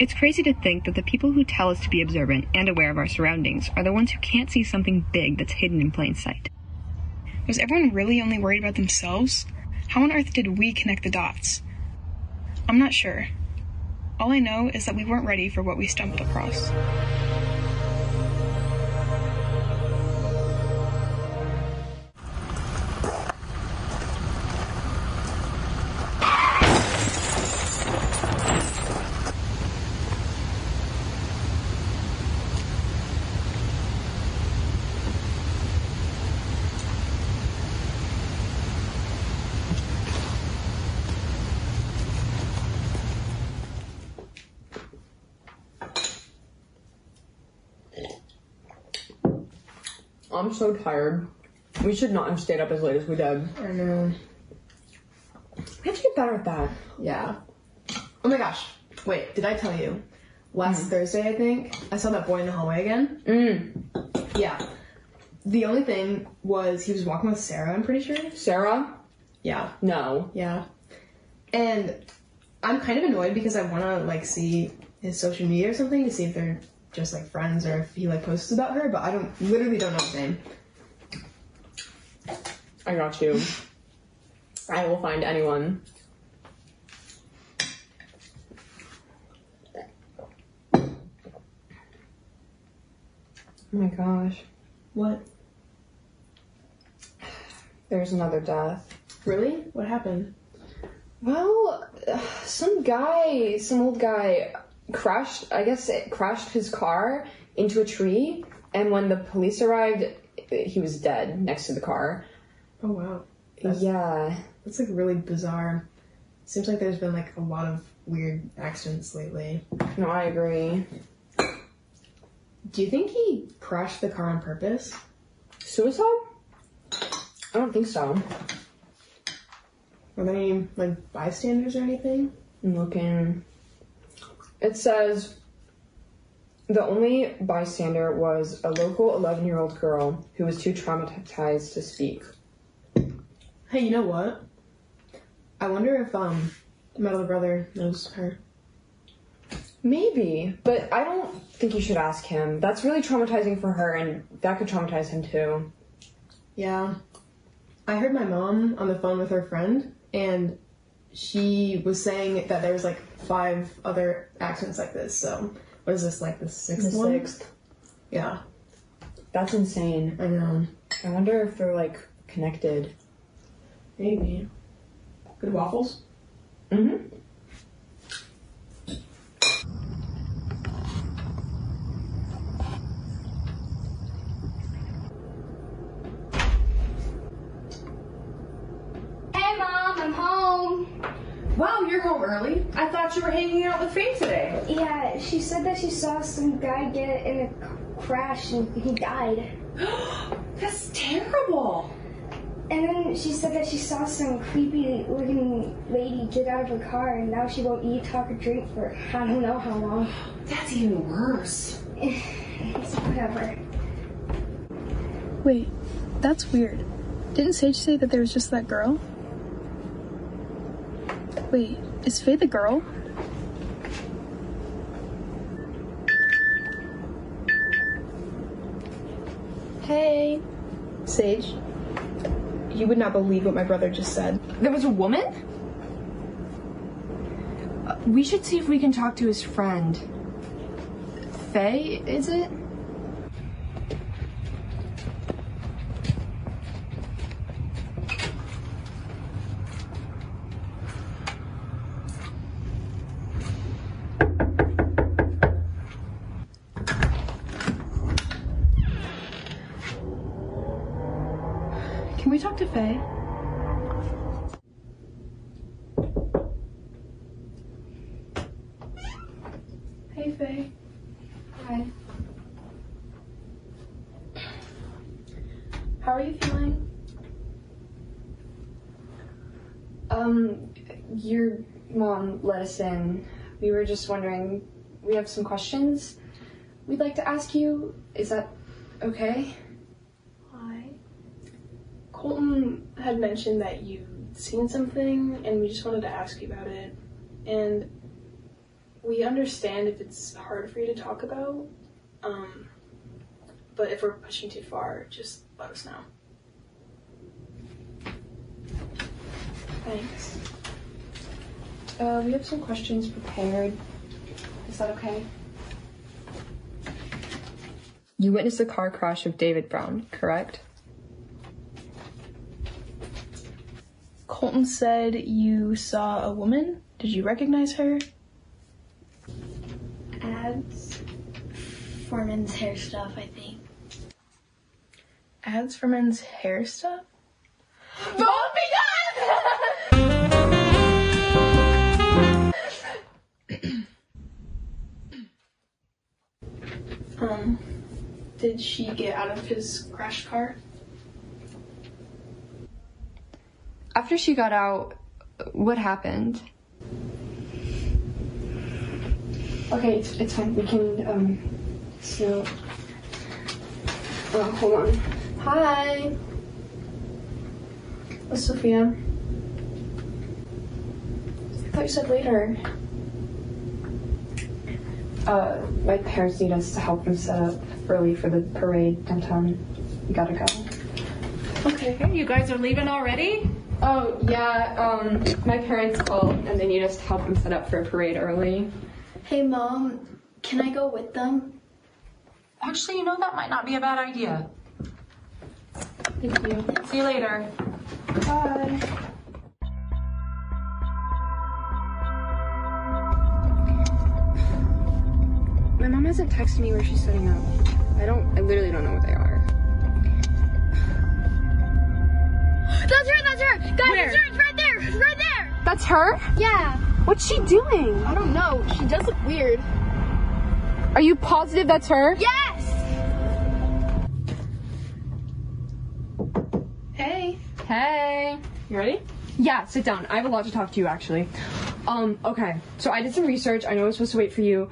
It's crazy to think that the people who tell us to be observant and aware of our surroundings are the ones who can't see something big that's hidden in plain sight. Was everyone really only worried about themselves? How on earth did we connect the dots? I'm not sure. All I know is that we weren't ready for what we stumbled across. I'm so tired. We should not have stayed up as late as we did. I know. We have to get better at that. Yeah. Oh my gosh. Wait, did I tell you? Last Thursday, I think, I saw that boy in the hallway again. Mm. Yeah. The only thing was he was walking with Sarah, I'm pretty sure. Sarah? Yeah. No. Yeah. And I'm kind of annoyed because I want to like see his social media or something to see if they're just like friends or if he like posts about her, but I don't literally don't know his name. I got you. I will find anyone. Oh my gosh. What? There's another death. Really? What happened? Well, some guy, some old guy crashed, I guess it crashed his car into a tree, and when the police arrived, he was dead next to the car. Oh wow. That's, Yeah. that's like really bizarre. Seems like there's been like a lot of weird accidents lately. No, I agree. Do you think he crashed the car on purpose? Suicide? I don't think so. Were there any like bystanders or anything? I'm looking. It says the only bystander was a local 11 year old girl who was too traumatized to speak. Hey, you know what? I wonder if um my little brother knows her. Maybe, but I don't think you should ask him. That's really traumatizing for her, and that could traumatize him too. Yeah. I heard my mom on the phone with her friend, and she was saying that there was like five other accidents like this. So, what is this, like the sixth one? Sixth. Yeah, That's insane. I know. I wonder if they're like connected. Maybe. Good waffles? Mm-hmm. Hey, Mom, I'm home. Wow, you're home early. I thought you were hanging out with Faye today. Yeah, she said that she saw some guy get in a crash and he died. That's terrible. And then she said that she saw some creepy looking lady get out of her car and now she won't eat, talk, or drink for I don't know how long. That's even worse. It's whatever. Wait, that's weird. Didn't Sage say that there was just that girl? Wait, is Faye the girl? Hey. Sage, you would not believe what my brother just said. There was a woman? Uh, we should see if we can talk to his friend. Faye, is it? Can we talk to Faye? Hey, Faye. Hi. How are you feeling? Um, your mom let us in. We were just wondering, we have some questions we'd like to ask you. Is that okay? Hi. Colton had mentioned that you'd seen something, and we just wanted to ask you about it. And we understand if it's hard for you to talk about. Um, but if we're pushing too far, just let us know. Thanks. Uh, we have some questions prepared. Is that okay? You witnessed the car crash of David Brown, correct? Colton said you saw a woman. Did you recognize her? ads for men's hair stuff, I think. Ads for men's hair stuff? um, did she get out of his crash car? After she got out, what happened? Okay, it's, it's fine. We can, um, so. Oh, hold on. Hi! What's Sophia? I thought you said later. Uh, my parents need us to help them set up early for the parade downtown. We gotta go. Okay, you guys are leaving already? Oh, yeah, um, my parents called and they need us to help them set up for a parade early. Hey, Mom, can I go with them? Actually, you know, that might not be a bad idea. Thank you. See you later. Bye. My mom hasn't texted me where she's setting up. I don't, I literally don't know what they are. That's her, that's her! It's her, it's right there, it's right there! That's her? Yeah. What's she doing? I don't know. She does look weird. Are you positive that's her? Yes! Hey. Hey. You ready? Yeah, sit down. I have a lot to talk to you actually. Um, okay. So I did some research. I know I was supposed to wait for you,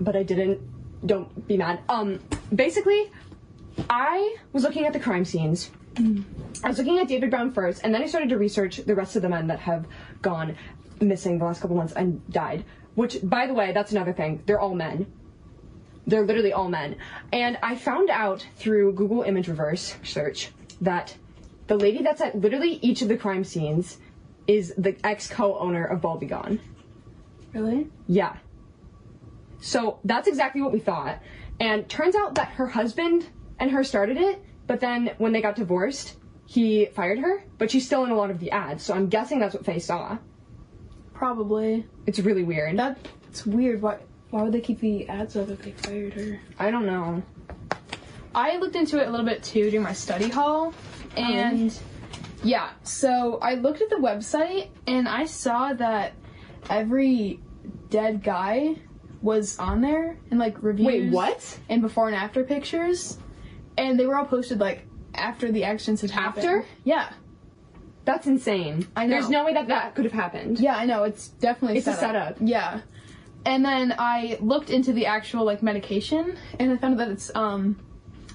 but I didn't. Don't be mad. Um, basically, I was looking at the crime scenes. I was looking at David Brown first, and then I started to research the rest of the men that have gone missing the last couple months and died. Which, by the way, that's another thing. They're all men. They're literally all men. And I found out through Google image reverse search that the lady that's at literally each of the crime scenes is the ex co owner of Bald Be Gone. Really? Yeah. So that's exactly what we thought. And turns out that her husband and her started it, but then when they got divorced, he fired her, but she's still in a lot of the ads. So I'm guessing that's what Faye saw. Probably. It's really weird. That's weird. Why, why would they keep the ads up if they fired her? I don't know. I looked into it a little bit too during my study hall, oh, and yeah, so I looked at the website and I saw that every dead guy was on there and like reviews. Wait, what? And before and after pictures, and they were all posted like after the accidents had happened. After? Yeah, That's insane. I know. There's no way that that could have happened. yeah, I know. It's definitely It's a setup. Yeah. And then I looked into the actual like medication, and I found that it's um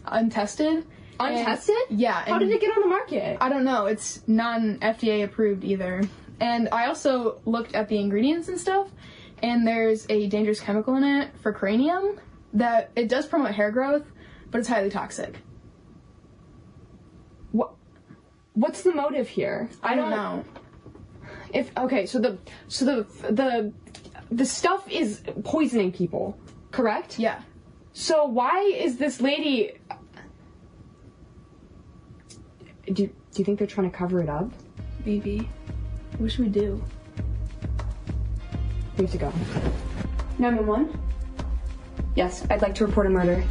untested. Untested? And- yeah. How did it get on the market? I don't know. It's non FDA approved either. And I also looked at the ingredients and stuff, and there's a dangerous chemical in it for cranium that it does promote hair growth, but it's highly toxic. What? What's the motive here? I don't know. If okay, so the so the the the stuff is poisoning people, correct? Yeah. So why is this lady? Do do you think they're trying to cover it up? Maybe. What should we do? We have to go. 911? Yes, I'd like to report a murder.